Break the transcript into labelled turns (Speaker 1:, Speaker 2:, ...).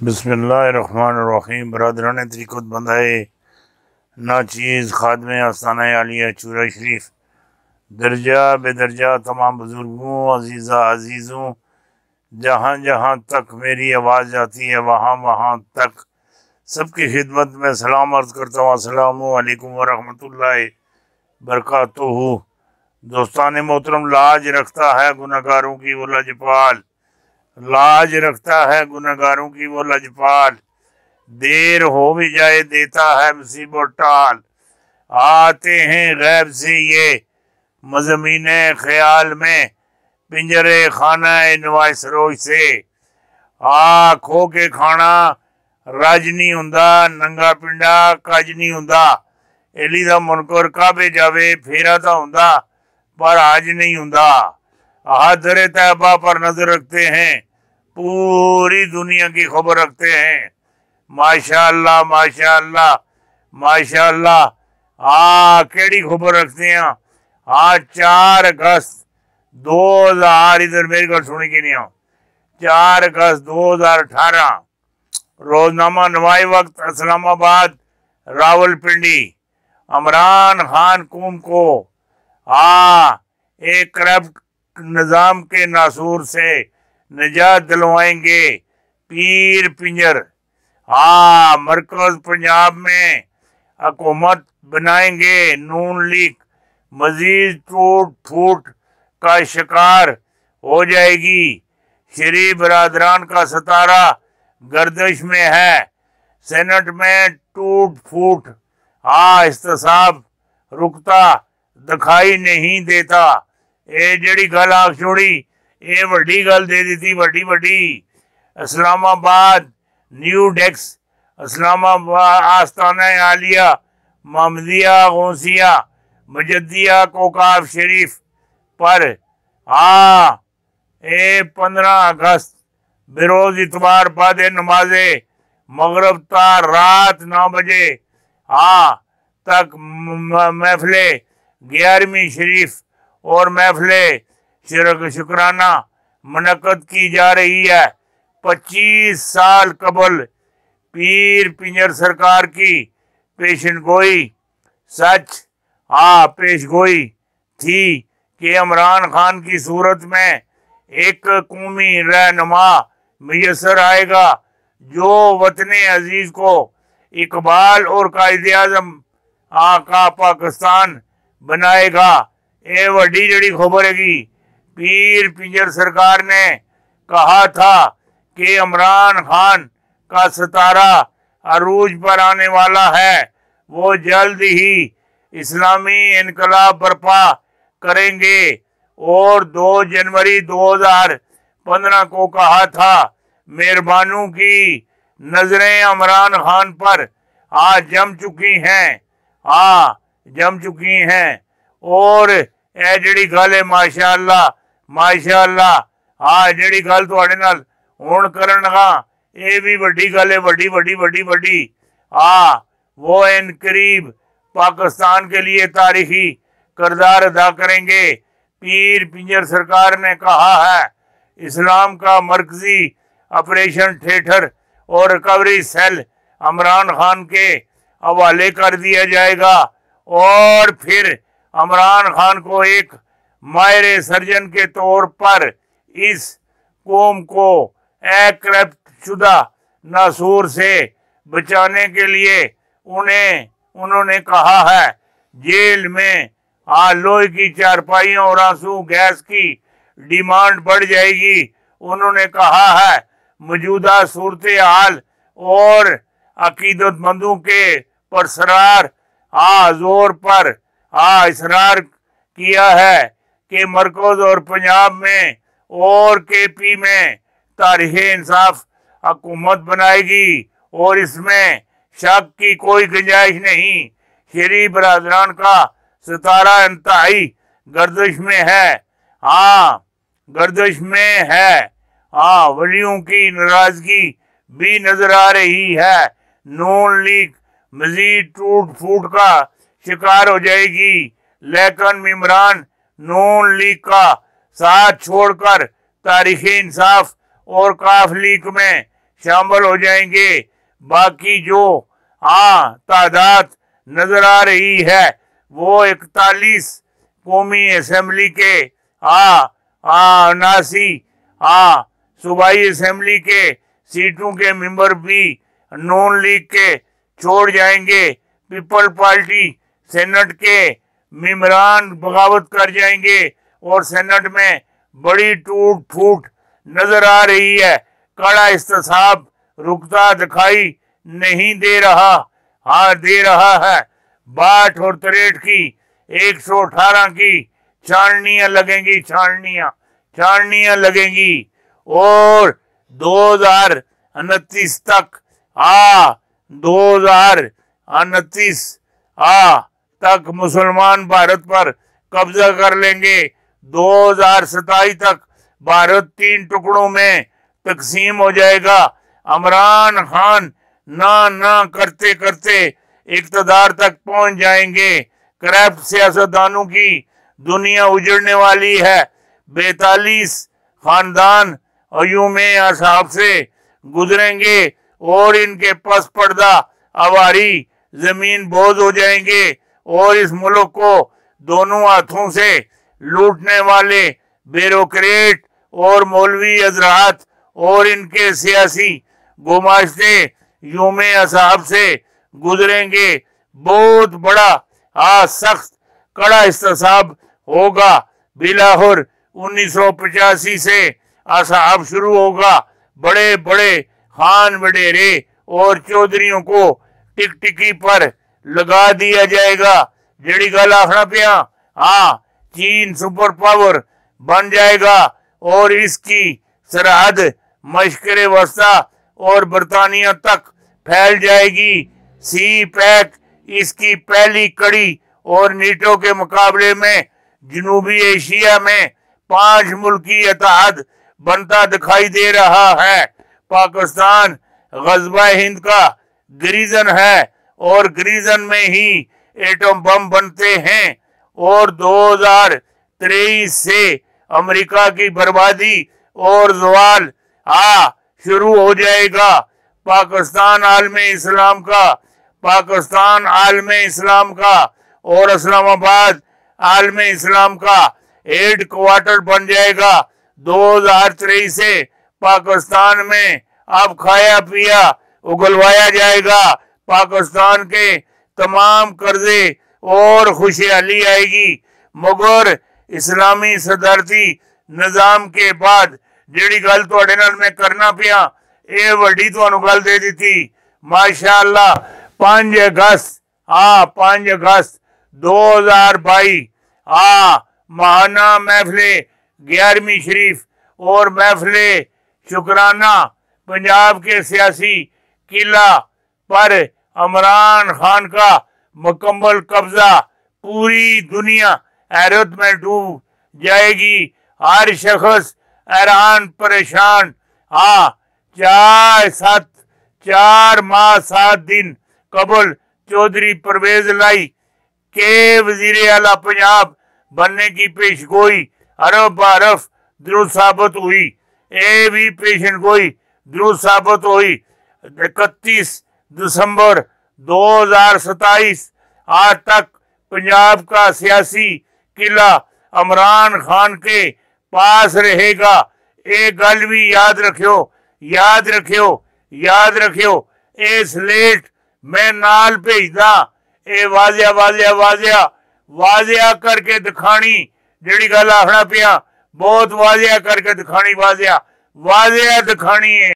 Speaker 1: बसमीम बरदरान तरीक़त बंदाए नाचीज़ खादम आस्थाना आलिया चूरा शरीफ। दर्जा बेदर्जा तमाम बुज़ुर्गों, अजीज़ा अजीज़ों, जहाँ जहाँ तक मेरी आवाज़ जाती है, वहाँ वहाँ तक सबकी खिदमत में सलाम अर्ज़ करता हूँ। असलकम वरहमल बरकत दोस्तान मोहतरम, लाज रखता है गुनागारों की वो लजपाल लाज रखता है गुनागारों की वो लजपाल। देर हो भी जाए, देता है मुसीबत टाल। आते हैं गैब से ये मजमीन ख्याल में, पिंजरे खाना नवाज़ सरोज से। आ खो के खाना, रज नहीं होंदा, नंगा पिंडा, कज नहीं होंदा। एली मुनकर काबे जावे, फेरा तो होंदा, पर आज नहीं होंदा। हादरे तैबा पर नज़र रखते हैं। पूरी दुनिया की खबर रखते हैं। माशाल्लाह माशाल्लाह माशाल्लाह। हाँ केड़ी खबर रखते हैं? हाँ चार अगस्त दो हज़ार, इधर मेरी गल सुनी कि नहीं चार अगस्त दो हज़ार अठारह, रोजनामा नवाई वक्त इस्लामाबाद, रावलपिंडी अमरान खान कुम को आ एक करप्ट निज़ाम के नासूर से निजात दिलवाएँगे। पीर पिंजर। हाँ मरकज पंजाब में हकूमत बनाएँगे। नून लीग मजीद टूट फूट का शिकार हो जाएगी। शरी बरदरान का सतारा गर्दिश में है। सेनेट में टूट फूट। हाँ इस्तेसाब रुकता दिखाई नहीं देता। ये जड़ी गल आख छोड़ी ये वही गल दे दी वही वही इस्लामाबाद, न्यू डेक्स, इस्लामाबाद, आस्थाना आलिया मोहम्मदिया गौसिया, मजदिया, कोकाब शरीफ। पर हाँ ए पंद्रह अगस्त बरोज इतवार बाद नमाजे, मगरब ता रात नौ बजे हाँ तक महफिले, ग्यारहवीं शरीफ और महफिले शिरक शुक्राना मनकद की जा रही है। पच्चीस साल कबल पीर पिंजर सरकार की पेशन गोई। सच? हाँ पेश गोई थी कि इमरान खान की सूरत में एक कौमी रहनुमा मैसर आएगा, जो वतन अज़ीज़ को इकबाल और कायद आज़म का पाकिस्तान बनाएगा। ये वही जड़ी खबर है पीर पिंजर सरकार ने कहा था कि इमरान खान का सितारा अरूज पर आने वाला है। वो जल्द ही इस्लामी इनकलाब बर्पा करेंगे। और 2 जनवरी 2015 को कहा था, मेहरबानों की नज़रें इमरान खान पर। आज जम चुकी हैं। हाँ जम चुकी हैं। और ए जड़ी गल माशाल्लाह माशाल्लाह हाँ जी गल वही गल है वही वही वही वही हाँ वो इन करीब पाकिस्तान के लिए तारीखी करदार अदा करेंगे। पीर पिंजर सरकार ने कहा है, इस्लाम का मरकजी ऑपरेशन थिएटर और रिकवरी सेल अमरान खान के हवाले कर दिया जाएगा। और फिर इमरान खान को एक मायर सर्जन के तौर पर इस कौम को शुदा नासूर से बचाने के लिए उन्हें, उन्होंने कहा है, जेल में लोहे की चारपाइयों और आँसू, गैस की डिमांड बढ़ जाएगी, उन्होंने कहा है। मौजूदा सूरत हाल और अकीदतमंदों के परसरार आ ज़ोर पर, आ इसरार किया है। के मरकज और पंजाब में और के पी में तारीख इंसाफ हकूमत बनाएगी और इसमें शक की कोई गुंजाइश नहीं। शरीफ बरदरान का सितारा इंतहाई गर्दिश में है। हाँ गर्दिश में है। हाँ वलियों की नाराज़गी भी नज़र आ रही है। नून लीग मजीद टूट फूट का शिकार हो जाएगी। लेकिन इमरान नून लीग का साथ छोड़कर तारीख इंसाफ और काफ लीग में शामिल हो जाएँगे। बाकी जो हाँ तादाद नज़र आ रही है, वो इकतालीस कौमी असम्बली के आ उनासी आ सूबाई असम्बली के सीटों के मेंबर भी नॉन लीग के छोड़ जाएँगे। पीपल पार्टी सेनेट के मेम्बरान बगावत कर जाएँगे और सेनेट में बड़ी टूट फूट नज़र आ रही है। कड़ा इस्तेसाब रुकता दिखाई नहीं दे रहा हाँ दे रहा है। बाट और तरेट की 118 की छाननियाँ लगेंगी छाननियाँ छाननियाँ लगेंगी। और दो हज़ार उनतीस तक, आ, दो हज़ार उनतीस, आ तक मुसलमान भारत पर कब्जा कर लेंगे। दो हज़ार सताईस तक भारत तीन टुकड़ों में तकसीम हो जाएगा। अमरान खान ना ना करते करते इकतदार तक पहुँच जाएँगे। करप्ट सियासतदानों की दुनिया उजड़ने वाली है। बैतालीस खानदान अयूम असाब से गुजरेंगे और इनके पस पर्दा आवारी ज़मीन बोझ हो जाएँगे। और इस मुल्क को दोनों हाथों से लूटने वाले ब्यूरोक्रेट और मौलवी हजरात और इनके सियासी गुमाश्ते यूम असाब से गुजरेंगे। बहुत बड़ा आ सख्त कड़ा इस्तेसाब होगा। बिलाहुर उन्नीस सौ पचासी से असाब शुरू होगा। बड़े बड़े खान वडेरे और चौधरियों को टिकटिकी पर लगा दिया जाएगा। जड़ी गल आखना पिया हाँ चीन सुपर पावर बन जाएगा और इसकी सरहद मशकर वस्ता और बरतानिया तक फैल जाएगी। सी पैक इसकी पहली कड़ी और नीटो के मुकाबले में जनूबी एशिया में पाँच मुल्की अतहद बनता दिखाई दे रहा है। पाकिस्तान गजबा हिंद का ग्रीजन है। और ग्रीजन में ही एटम बम बनते हैं। और 2023 से अमेरिका की बर्बादी और जवाल, आ, शुरू हो जाएगा। पाकिस्तान आलम इस्लाम का, पाकिस्तान आलम इस्लाम का और इस्लामाबाद आलम इस्लाम का हेड क्वार्टर बन जाएगा। 2023 से पाकिस्तान में अब खाया पिया उगलवाया जाएगा। पाकिस्तान के तमाम कर्जे और खुशहाली आएगी मगर इस्लामी सदारती निजाम के बाद ਜਿਹੜੀ ਗੱਲ ਤੁਹਾਡੇ ਨਾਲ ਮੈਂ ਕਰਨਾ ਪਿਆ ਇਹ ਵੱਡੀ ਤੁਹਾਨੂੰ ਗੱਲ ਦੇ ਦਿੱਤੀ ਮਾਸ਼ਾਅੱਲਾ 5 ਅਗਸਤ ਆ 5 अगस्त 2022 आ महाना महफिले ग्यारहवीं शरीफ और महफिले शुक्राना पंजाब के सियासी किला पर अमरान खान का मुकम्मल कब्जा, पूरी दुनिया हैरत में डूब जाएगी। हर शख्स हैरान, परेशान। हाँ चार सात, चार माह, सात दिन कबल चौधरी परवेज लाई। के वज़ीर अला पंजाब बनने की पेश गोई अरब बरफ दुरुस्त साबित हुई। ए भी पेशन गोई दुरुस्त साबित हुई। इकतीस दिसंबर 2027 आज तक पंजाब का सियासी किला इमरान खान के पास रहेगा। एक गल भी याद रखियो याद रखियो याद रखियो ए स्लेट मैं नाल भेजदा। ए वाजिया वाजिया वाजिया वाजिया करके दिखानी जेड़ी गल आखना पिया, बहुत वाजिया करके दिखानी वाजिया वाजिया दिखानी है